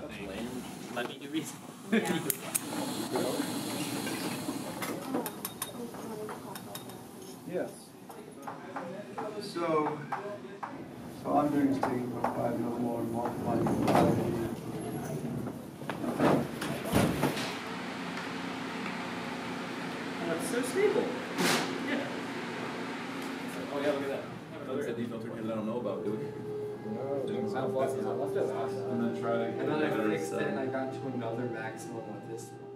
Nothing. Let me do reason. Yes. So, so I'm doing is taking about five no more and multiplying it by the. That's so stable. Yeah. Oh yeah, look at that. That's a detail we can let them know about, dude. I left it last. And then try to. And then I fixed it and I got to another maximum with this one.